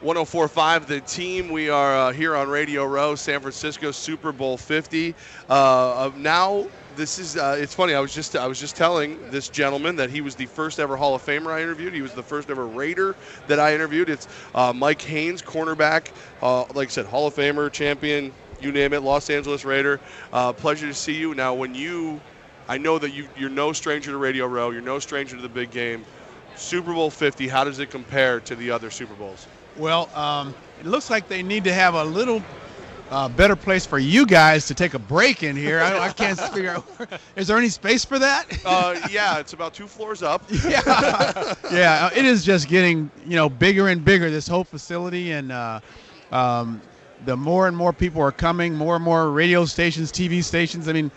1045 The Team. We are uh, here on Radio Row, San Francisco Super Bowl 50. Uh, now, this is uh, it's funny. I was just I was just telling this gentleman that he was the first ever Hall of Famer I interviewed. He was the first ever Raider that I interviewed. It's uh, Mike Haynes, cornerback. Uh, like I said, Hall of Famer, champion, you name it, Los Angeles Raider. Uh, pleasure to see you. Now, when you, I know that you you're no stranger to Radio Row. You're no stranger to the big game. Super Bowl 50. How does it compare to the other Super Bowls? Well, um, it looks like they need to have a little uh, better place for you guys to take a break in here. I, I can't figure out. Is there any space for that? Uh, yeah, it's about two floors up. yeah, yeah. uh, It is just getting you know bigger and bigger. This whole facility, and uh, um, the more and more people are coming, more and more radio stations, TV stations. I mean,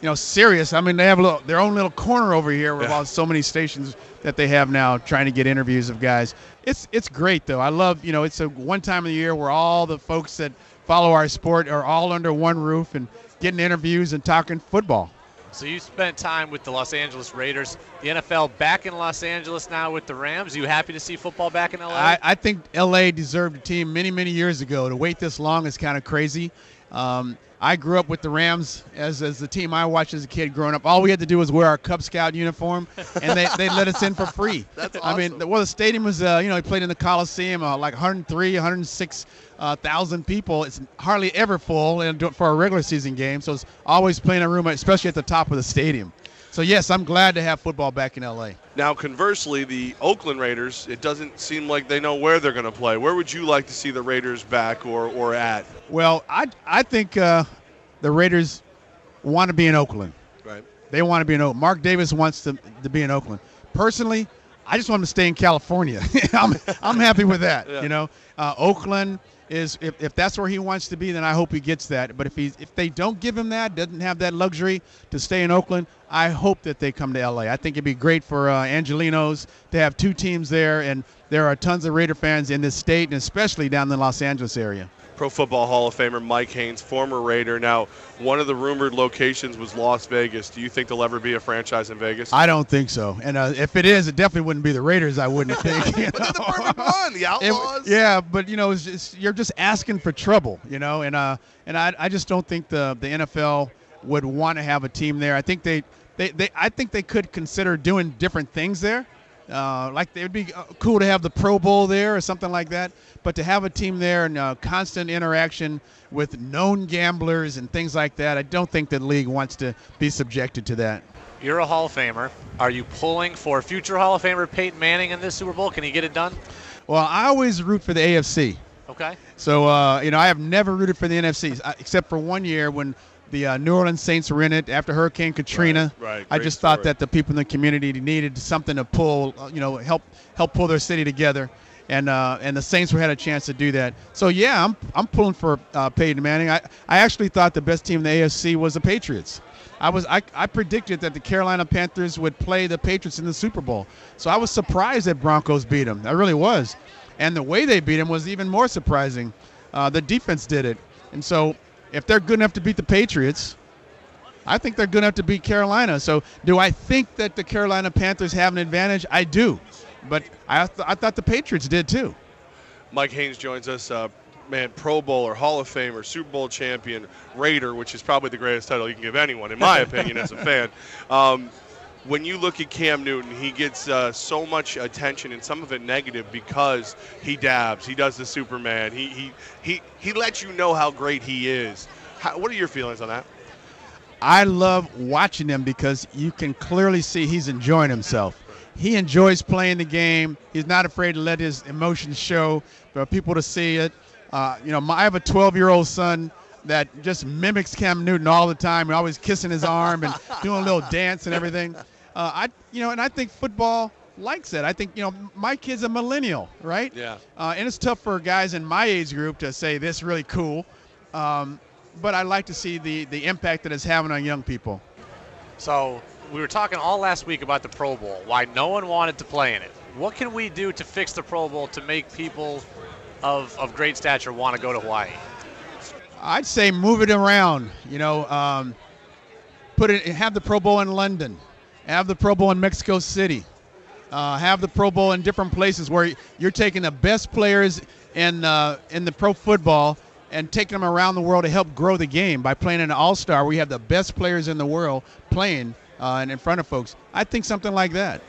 you know, serious. I mean, they have a little, their own little corner over here with Yeah. about so many stations that they have now trying to get interviews of guys. It's it's great though. I love you know it's a one time of the year where all the folks that follow our sport are all under one roof and getting interviews and talking football. So you spent time with the Los Angeles Raiders. The NFL back in Los Angeles now with the Rams. Are you happy to see football back in LA? I, I think LA deserved a team many, many years ago. To wait this long is kind of crazy. Um, I grew up with the Rams as, as the team I watched as a kid growing up. All we had to do was wear our Cub Scout uniform, and they, they let us in for free. That's I mean, awesome. well, the stadium was, uh, you know, he played in the Coliseum, uh, like 103, 106,000 uh, people. It's hardly ever full and for a regular season game, so it's always playing a room, especially at the top of the stadium. So yes, I'm glad to have football back in LA. Now, conversely, the Oakland Raiders, it doesn't seem like they know where they're going to play. Where would you like to see the Raiders back or, or at? Well, I I think uh, the Raiders want to be in Oakland. Right. They want to be in Oakland. Mark Davis wants to, to be in Oakland. Personally, I just want him to stay in California. I'm, I'm happy with that. Yeah. You know, uh, Oakland is if, if that's where he wants to be, then I hope he gets that. But if he if they don't give him that, doesn't have that luxury to stay in Oakland, I hope that they come to LA. I think it'd be great for uh, Angelenos to have two teams there, and there are tons of Raider fans in this state, and especially down in the Los Angeles area. Pro Football Hall of Famer Mike Haynes, former Raider. Now, one of the rumored locations was Las Vegas. Do you think there'll ever be a franchise in Vegas? I don't think so. And uh, if it is, it definitely wouldn't be the Raiders. I wouldn't think. you at the perfect one, the It- Outlaws. yeah, but you know, it's just, you're just asking for trouble, you know, and uh, and I, I just don't think the the NFL would want to have a team there. I think they, they, they I think they could consider doing different things there. Uh, like it would be uh, cool to have the Pro Bowl there or something like that. But to have a team there and uh, constant interaction with known gamblers and things like that, I don't think the league wants to be subjected to that. You're a Hall of Famer. Are you pulling for future Hall of Famer Peyton Manning in this Super Bowl? Can he get it done? Well, I always root for the AFC. Okay. So uh, you know, I have never rooted for the NFC uh, except for one year when the uh, New Orleans Saints were in it after Hurricane Katrina. Right, right. I just thought that the people in the community needed something to pull, uh, you know, help help pull their city together, and uh, and the Saints were had a chance to do that. So yeah, I'm I'm pulling for uh, Peyton Manning. I I actually thought the best team in the AFC was the Patriots. I was I, I predicted that the Carolina Panthers would play the Patriots in the Super Bowl. So I was surprised that Broncos beat them. I really was. And the way they beat them was even more surprising. Uh, the defense did it. And so if they're good enough to beat the Patriots, I think they're good enough to beat Carolina. So do I think that the Carolina Panthers have an advantage? I do. But I, th- I thought the Patriots did too. Mike Haynes joins us. Uh, man, Pro Bowler, Hall of Famer, Super Bowl champion, Raider, which is probably the greatest title you can give anyone, in my opinion, as a fan. Um, when you look at Cam Newton, he gets uh, so much attention and some of it negative because he dabs, he does the Superman, he he he, he lets you know how great he is. How, what are your feelings on that? I love watching him because you can clearly see he's enjoying himself. He enjoys playing the game. He's not afraid to let his emotions show for people to see it. Uh, you know, my, I have a 12-year-old son that just mimics Cam Newton all the time. always kissing his arm and doing a little dance and everything. Uh, I, you know, and I think football likes it. I think, you know, my kid's a millennial, right? Yeah. Uh, and it's tough for guys in my age group to say this really cool. Um, but I like to see the, the impact that it's having on young people. So we were talking all last week about the Pro Bowl, why no one wanted to play in it. What can we do to fix the Pro Bowl to make people of, of great stature want to go to Hawaii? I'd say move it around. You know, um, put it, have the Pro Bowl in London, have the Pro Bowl in Mexico City, uh, have the Pro Bowl in different places where you're taking the best players in uh, in the pro football and taking them around the world to help grow the game by playing an all star. We have the best players in the world playing uh, and in front of folks. I think something like that.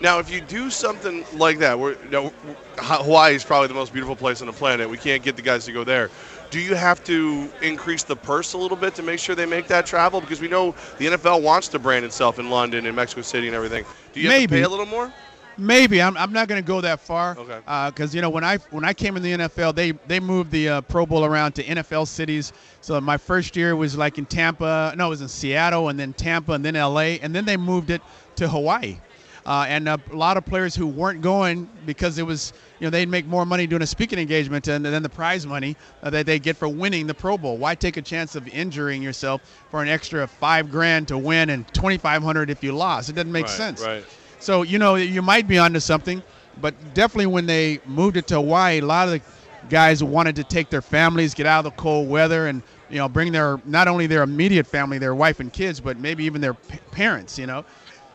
Now, if you do something like that, you know, Hawaii is probably the most beautiful place on the planet. We can't get the guys to go there. Do you have to increase the purse a little bit to make sure they make that travel? Because we know the NFL wants to brand itself in London and Mexico City and everything. Do you have Maybe. to pay a little more? Maybe I'm, I'm not going to go that far. Okay. Because you know when I when I came in the NFL, they they moved the uh, Pro Bowl around to NFL cities. So my first year was like in Tampa. No, it was in Seattle, and then Tampa, and then LA, and then they moved it to Hawaii. Uh, and a lot of players who weren't going because it was you know they'd make more money doing a speaking engagement than, than the prize money uh, that they get for winning the Pro Bowl. Why take a chance of injuring yourself for an extra five grand to win and twenty five hundred if you lost? It doesn't make right, sense. Right. So you know you might be onto something, but definitely when they moved it to Hawaii, a lot of the guys wanted to take their families, get out of the cold weather, and you know bring their not only their immediate family, their wife and kids, but maybe even their p- parents. You know,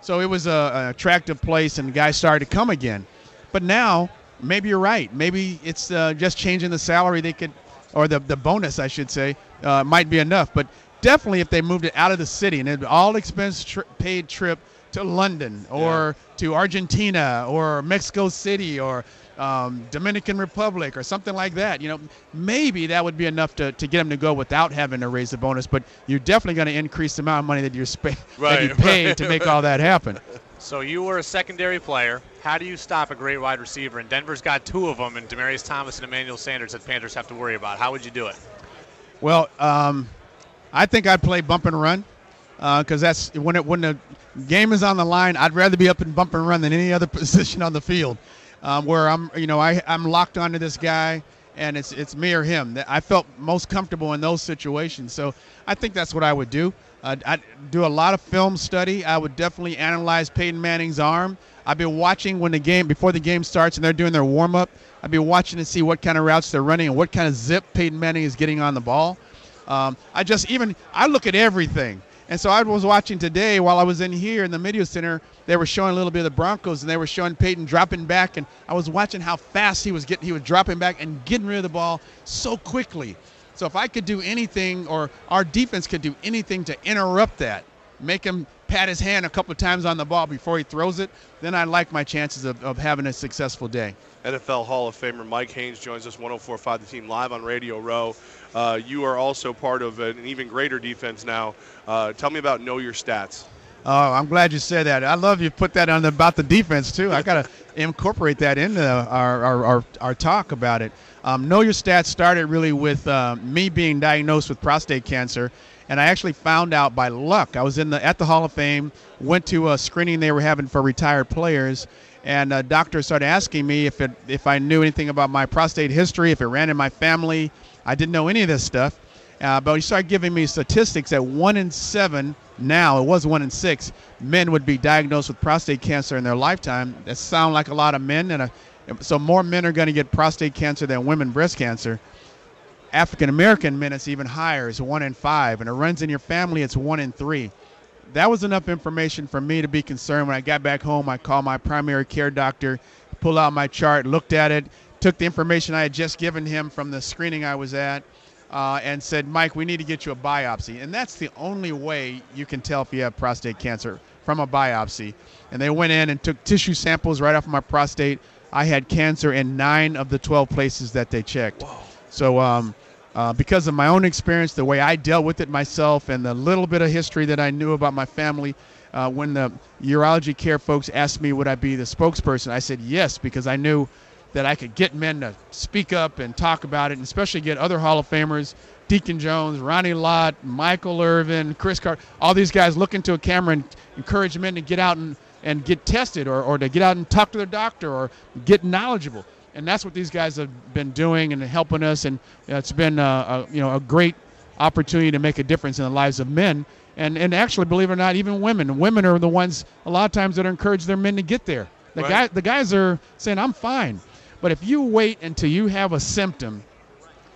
so it was a, an attractive place, and guys started to come again. But now maybe you're right. Maybe it's uh, just changing the salary they could, or the the bonus I should say, uh, might be enough. But definitely if they moved it out of the city and it all expense tri- paid trip to London or to Argentina or Mexico City or um, Dominican Republic or something like that. You know, maybe that would be enough to, to get them to go without having to raise the bonus. But you're definitely going to increase the amount of money that you're sp- that you pay right, to make all that happen. So you were a secondary player. How do you stop a great wide receiver? And Denver's got two of them, and Demaryius Thomas and Emmanuel Sanders that Panthers have to worry about. How would you do it? Well, um, I think I'd play bump and run because that's when it when the game is on the line. I'd rather be up and bump and run than any other position on the field, um, where I'm you know I I'm locked onto this guy and it's it's me or him. That I felt most comfortable in those situations. So I think that's what I would do. Uh, I'd do a lot of film study. I would definitely analyze Peyton Manning's arm. I've been watching when the game before the game starts and they're doing their warm up. I've been watching to see what kind of routes they're running and what kind of zip Peyton Manning is getting on the ball. Um, I just even I look at everything. And so I was watching today while I was in here in the media center. They were showing a little bit of the Broncos, and they were showing Peyton dropping back, and I was watching how fast he was getting. He was dropping back and getting rid of the ball so quickly. So if I could do anything, or our defense could do anything to interrupt that, make him pat his hand a couple of times on the ball before he throws it, then I like my chances of, of having a successful day. NFL Hall of Famer Mike Haynes joins us 104.5 The Team live on Radio Row. Uh, you are also part of an even greater defense now. Uh, tell me about Know Your Stats. Oh, I'm glad you said that. I love you put that on the, about the defense too. I got to incorporate that into our, our, our, our talk about it. Um, know Your Stats started really with uh, me being diagnosed with prostate cancer, and I actually found out by luck. I was in the at the Hall of Fame, went to a screening they were having for retired players, and a doctor started asking me if it if I knew anything about my prostate history, if it ran in my family. I didn't know any of this stuff. Uh, but he started giving me statistics that one in seven now, it was one in six, men would be diagnosed with prostate cancer in their lifetime. That sound like a lot of men, and a, so more men are going to get prostate cancer than women breast cancer. African American men, it's even higher. It's one in five, and it runs in your family. It's one in three. That was enough information for me to be concerned. When I got back home, I called my primary care doctor, pulled out my chart, looked at it, took the information I had just given him from the screening I was at, uh, and said, Mike, we need to get you a biopsy. And that's the only way you can tell if you have prostate cancer from a biopsy. And they went in and took tissue samples right off of my prostate. I had cancer in nine of the 12 places that they checked. So, um, uh, because of my own experience, the way I dealt with it myself, and the little bit of history that I knew about my family, uh, when the urology care folks asked me would I be the spokesperson, I said yes because I knew that I could get men to speak up and talk about it, and especially get other Hall of Famers, Deacon Jones, Ronnie Lott, Michael Irvin, Cris Carter, all these guys look into a camera and encourage men to get out and, and get tested or, or to get out and talk to their doctor or get knowledgeable. And that's what these guys have been doing and helping us, and it's been a, a you know a great opportunity to make a difference in the lives of men. And, and actually, believe it or not, even women. Women are the ones a lot of times that encourage their men to get there. The Right. guy, the guys are saying, "I'm fine," but if you wait until you have a symptom,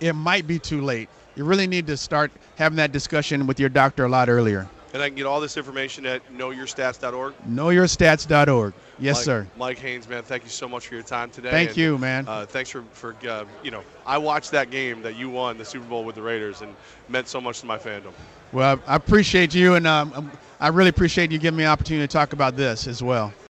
it might be too late. You really need to start having that discussion with your doctor a lot earlier. And I can get all this information at knowyourstats.org. KnowYourStats.org. Yes, Mike, sir. Mike Haynes, man, thank you so much for your time today. Thank and, you, man. Uh, thanks for for uh, you know I watched that game that you won the Super Bowl with the Raiders and meant so much to my fandom. Well, I appreciate you, and um, I really appreciate you giving me an opportunity to talk about this as well.